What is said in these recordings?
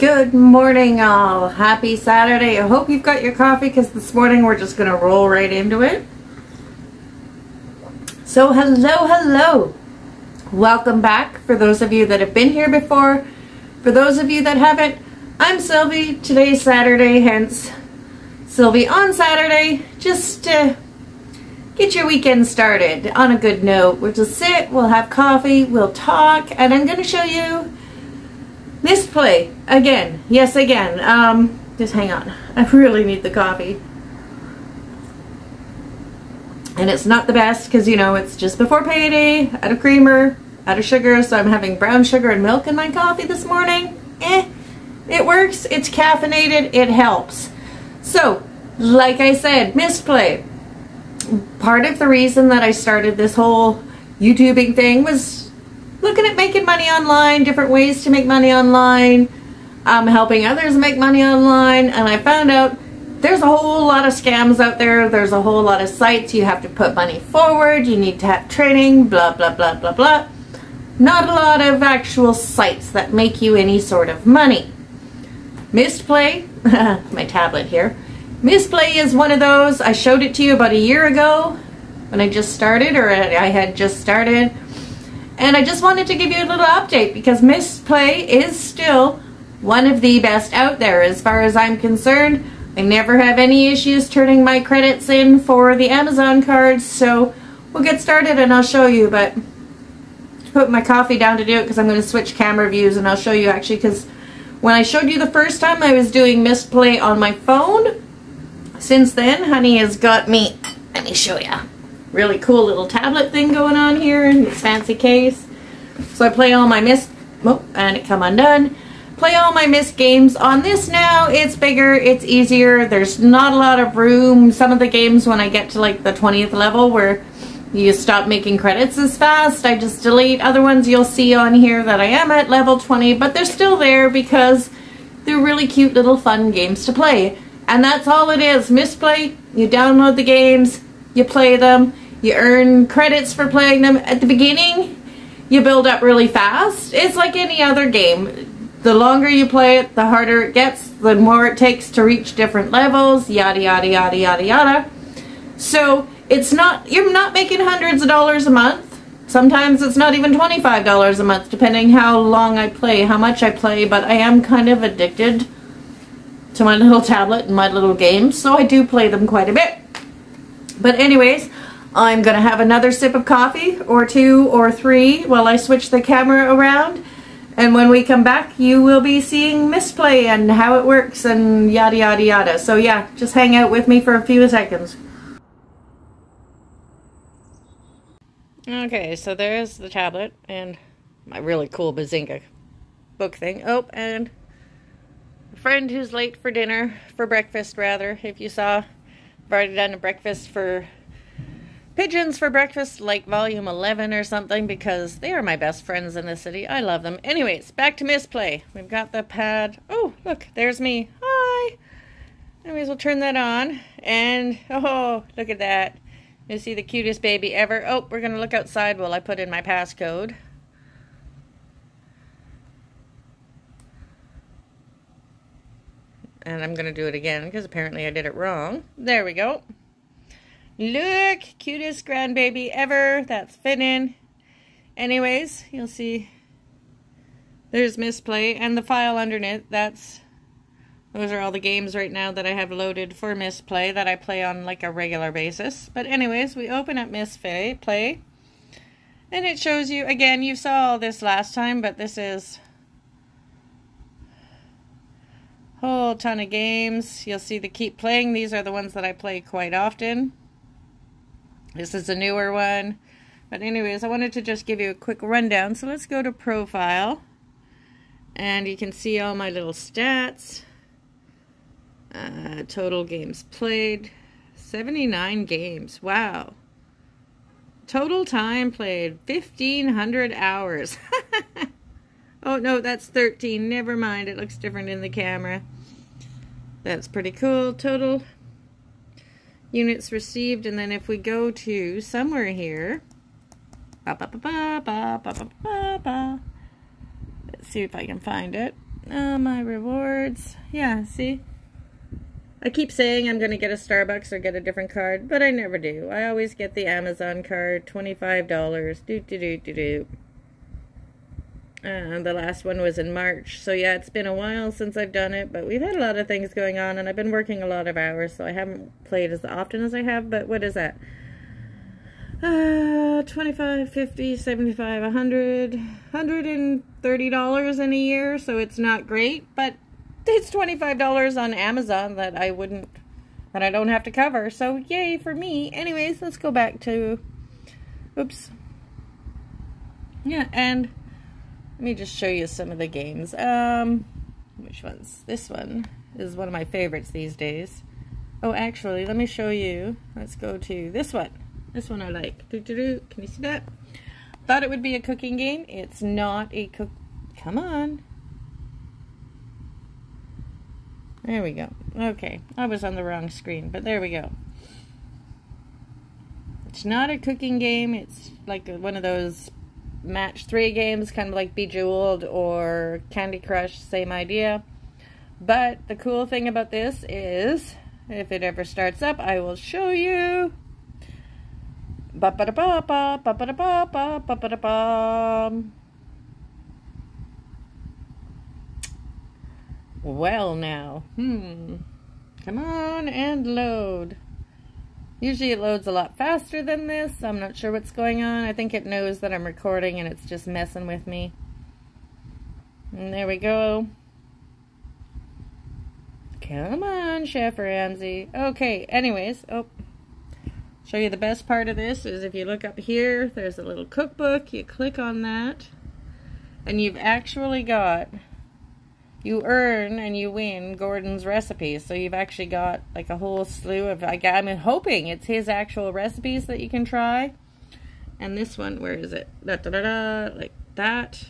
Good morning, all. Happy Saturday. I hope you've got your coffee because this morning we're just going to roll right into it. So, hello, hello. Welcome back for those of you that have been here before. For those of you that haven't, I'm Silvi. Today's Saturday, hence Silvi on Saturday. Just to get your weekend started on a good note. We'll just sit, we'll have coffee, we'll talk, and I'm going to show you Mistplay. Again. Yes, again. Um, just hang on. I really need the coffee. And it's not the best because, you know, it's just before payday, out of creamer, out of sugar, so I'm having brown sugar and milk in my coffee this morning. Eh, it works. It's caffeinated. It helps. So, like I said, Mistplay. Part of the reason that I started this whole YouTubing thing was looking at making money online, different ways to make money online, I'm helping others make money online, and I found out there's a whole lot of scams out there. There's a whole lot of sites. You have to put money forward. You need to have training, blah, blah, blah, blah, blah. Not a lot of actual sites that make you any sort of money. Mistplay, my tablet here. Mistplay is one of those. I showed it to you about a year ago when I just started, or I had just started. And I just wanted to give you a little update because Mistplay is still one of the best out there as far as I'm concerned. I never have any issues turning my credits in for the Amazon cards, so we'll get started and I'll show you, but put my coffee down to do it because I'm going to switch camera views and I'll show you actually because when I showed you the first time I was doing Mistplay on my phone. Since then, honey has got me, let me show you really cool little tablet thing going on here in this fancy case. So I play all my Myst, oh, and it come undone. Play all my Myst games on this now. It's bigger, it's easier, there's not a lot of room. Some of the games when I get to like the 20th level where you stop making credits as fast, I just delete. Other ones you'll see on here that I am at level 20, but they're still there because they're really cute little fun games to play. And that's all it is. Mistplay, you download the games, you play them, you earn credits for playing them. At the beginning, you build up really fast. It's like any other game. The longer you play it, the harder it gets, the more it takes to reach different levels, yada yada yada yada yada. So it's not, you're not making hundreds of dollars a month. Sometimes it's not even $25 a month, depending how long I play, how much I play, but I am kind of addicted to my little tablet and my little games, so I do play them quite a bit. But anyways, I'm going to have another sip of coffee or two or three while I switch the camera around. And when we come back, you will be seeing Mistplay and how it works and yada yada yada. So yeah, just hang out with me for a few seconds. Okay, so there's the tablet and my really cool Bazinga book thing. Oh, and a friend who's late for dinner, for breakfast rather, if you saw. I've already done a breakfast for Pigeons for breakfast, like volume 11 or something, because they are my best friends in the city. I love them. Anyways, back to Mistplay. We've got the pad. Oh, look, there's me. Hi. Anyways, we'll turn that on. And, oh, look at that. You see the cutest baby ever. Oh, we're going to look outside while I put in my passcode. And I'm going to do it again because apparently I did it wrong. There we go. Look, cutest grandbaby ever. That's fitting. Anyways, you'll see there's Mistplay and the file underneath. That's those are all the games right now that I have loaded for Mistplay that I play on like a regular basis. But anyways, we open up Mistplay play. And it shows you again, you saw all this last time, but this is whole ton of games. You'll see the keep playing. These are the ones that I play quite often. This is a newer one. But anyways, I wanted to just give you a quick rundown. So let's go to profile. And you can see all my little stats. Uh, total games played. 79 games. Wow. Total time played. 1,500 hours. oh, no, that's 13. Never mind. It looks different in the camera. That's pretty cool. Total units received. And then if we go to somewhere here, ba, ba, ba, let's see if I can find it. Uh, my rewards. Yeah, see? I keep saying I'm going to get a Starbucks or get a different card, but I never do. I always get the Amazon card, $25. Do, do, do, do, do. Uh, the last one was in March. So yeah, it's been a while since I've done it, but we've had a lot of things going on and I've been working a lot of hours, so I haven't played as often as I have, but what is that? Uh, 25, 50, 75, 100, 130 dollars in a year, so it's not great, but it's $25 on Amazon that I wouldn't that I don't have to cover. So yay for me. Anyways, let's go back to oops. Yeah, and let me just show you some of the games. Um which ones? This one is one of my favorites these days. Oh, actually, let me show you. Let's go to this one. This one I like. Doo -doo -doo. Can you see that? Thought it would be a cooking game. It's not a cook. Come on. There we go. Okay, I was on the wrong screen, but there we go. It's not a cooking game. It's like one of those match three games, kind of like Bejeweled or Candy Crush, same idea. But the cool thing about this is, if it ever starts up, I will show you. Ba ba da ba ba ba ba da ba ba ba ba da ba. Well now, hmm. Come on and load. Usually it loads a lot faster than this. I'm not sure what's going on. I think it knows that I'm recording and it's just messing with me. And there we go. Come on, Chef Ramsay. Okay, anyways. Oh, show you the best part of this is if you look up here, there's a little cookbook. You click on that. And you've actually got you earn and you win Gordon's recipes. So you've actually got like a whole slew of, I, I'm hoping it's his actual recipes that you can try. And this one, where is it? Da, da, da, da, like that.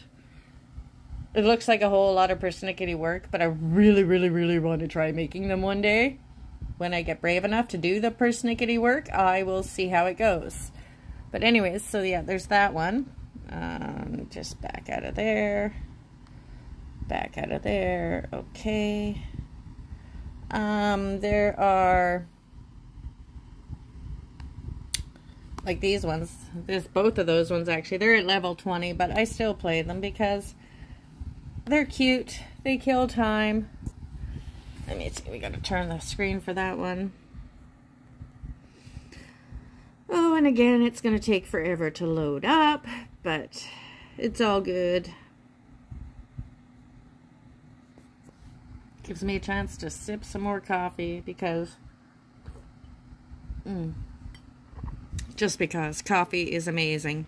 It looks like a whole lot of persnickety work, but I really, really, really want to try making them one day. When I get brave enough to do the persnickety work, I will see how it goes. But anyways, so yeah, there's that one. Um, just back out of there back out of there. Okay. Um, there are like these ones. There's both of those ones actually. They're at level 20, but I still play them because they're cute. They kill time. Let me see. We got to turn the screen for that one. Oh, and again, it's going to take forever to load up, but it's all good. Gives me a chance to sip some more coffee because, mm, just because coffee is amazing.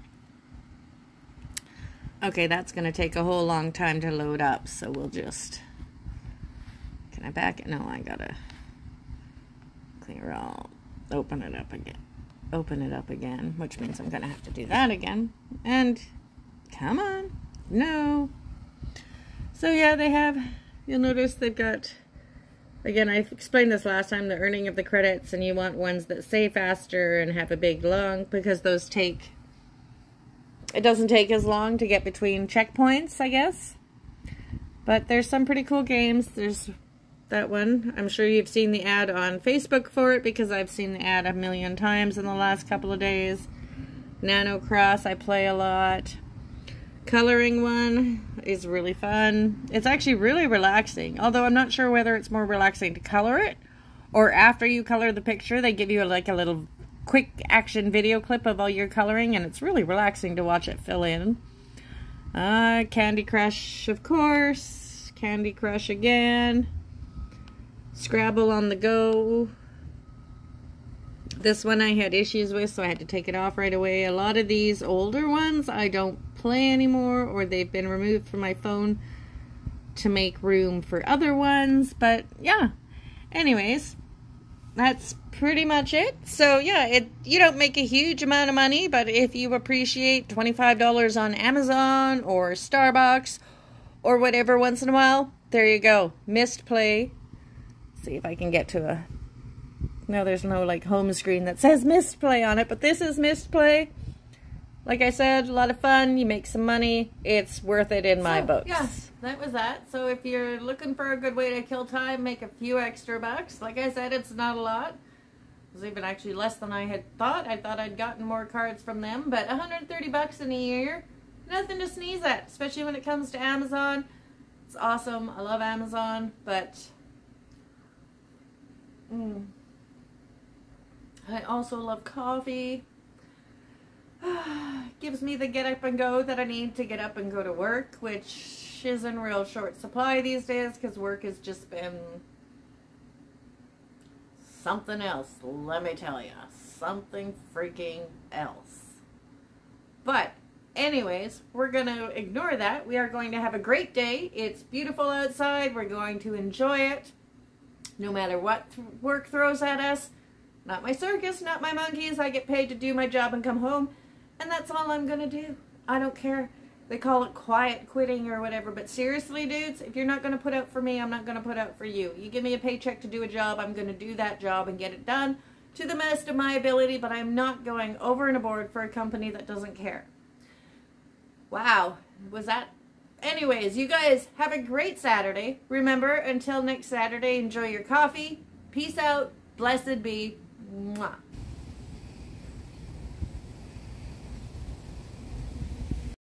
Okay, that's going to take a whole long time to load up, so we'll just, can I back it? No, I gotta clear all, open it up again, open it up again, which means I'm going to have to do that again, and come on, no. So yeah, they have You'll notice they've got, again, I explained this last time, the earning of the credits, and you want ones that say faster and have a big long, because those take, it doesn't take as long to get between checkpoints, I guess. But there's some pretty cool games. There's that one. I'm sure you've seen the ad on Facebook for it, because I've seen the ad a million times in the last couple of days. Nano Cross, I play a lot coloring one is really fun. It's actually really relaxing, although I'm not sure whether it's more relaxing to color it or after you color the picture, they give you like a little quick action video clip of all your coloring, and it's really relaxing to watch it fill in. Uh, Candy Crush, of course. Candy Crush again. Scrabble on the go. This one I had issues with, so I had to take it off right away. A lot of these older ones I don't play anymore or they've been removed from my phone to make room for other ones. But yeah, anyways, that's pretty much it. So yeah, it you don't make a huge amount of money, but if you appreciate $25 on Amazon or Starbucks or whatever once in a while, there you go. Mistplay. See if I can get to a no, there's no like home screen that says Mistplay on it, but this is Mistplay. like I said, a lot of fun. You make some money. It's worth it in my So, books. yeah, that was that. So if you're looking for a good way to kill time, make a few extra bucks. Like I said, it's not a lot. It was even actually less than I had thought. I thought I'd gotten more cards from them, but 130 bucks in a year, nothing to sneeze at, especially when it comes to Amazon. It's awesome. I love Amazon, but mm, I also love coffee. Gives me the get up and go that I need to get up and go to work, which is in real short supply these days because work has just been something else. Let me tell you, something freaking else. But, anyways, we're going to ignore that. We are going to have a great day. It's beautiful outside. We're going to enjoy it no matter what th- work throws at us. Not my circus, not my monkeys. I get paid to do my job and come home, and that's all I'm going to do. I don't care. They call it quiet quitting or whatever, but seriously, dudes, if you're not going to put out for me, I'm not going to put out for you. You give me a paycheck to do a job, I'm going to do that job and get it done to the best of my ability, but I'm not going over and aboard for a company that doesn't care. Wow, was that Anyways, you guys have a great Saturday. Remember, until next Saturday, enjoy your coffee. Peace out. Blessed be. う、